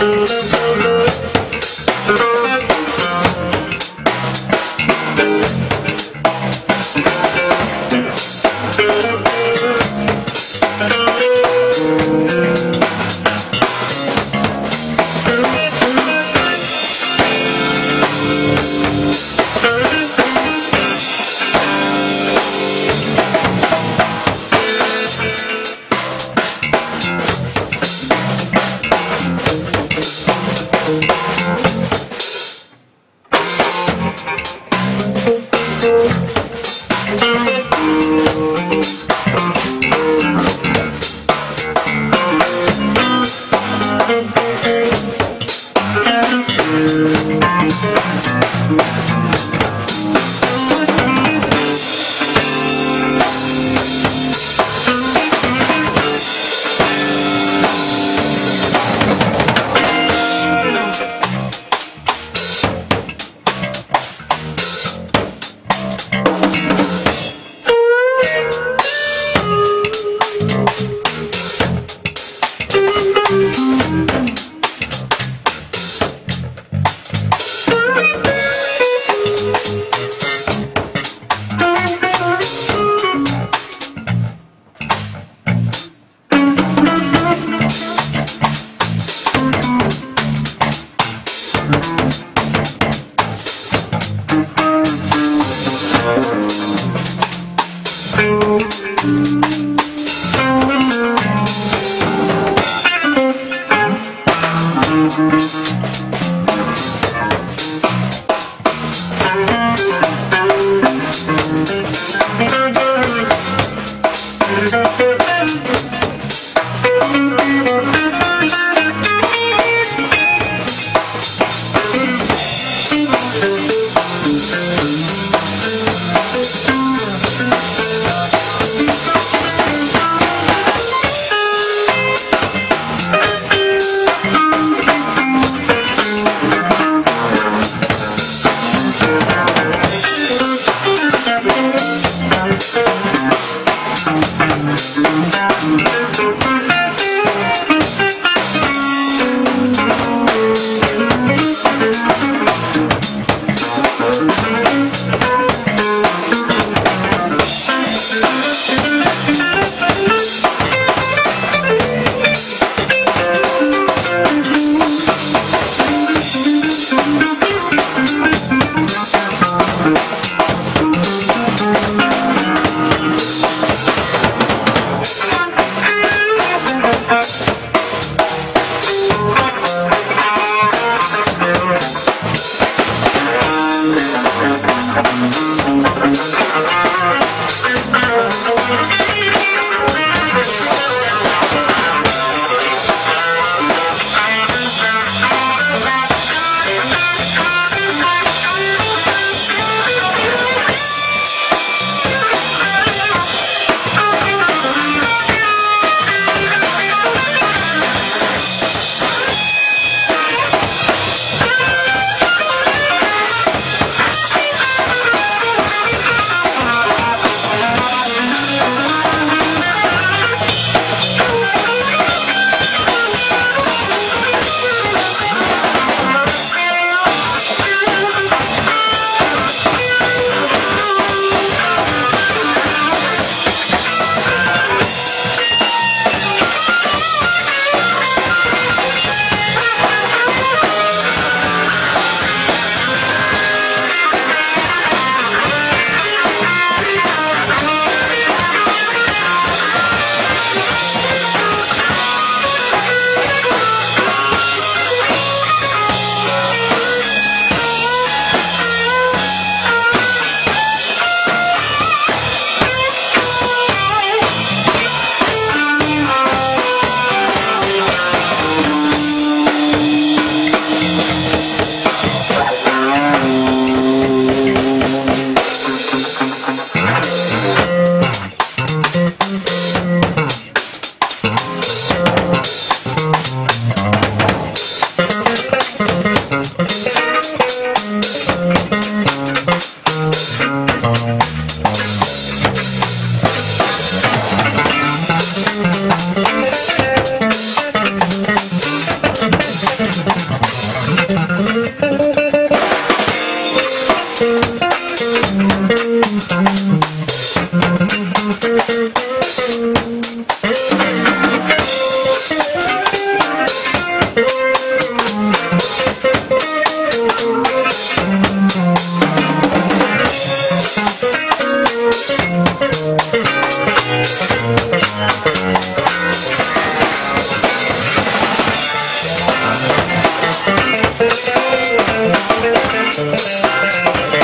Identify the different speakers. Speaker 1: Oh, oh, oh, you. Thank Thank you.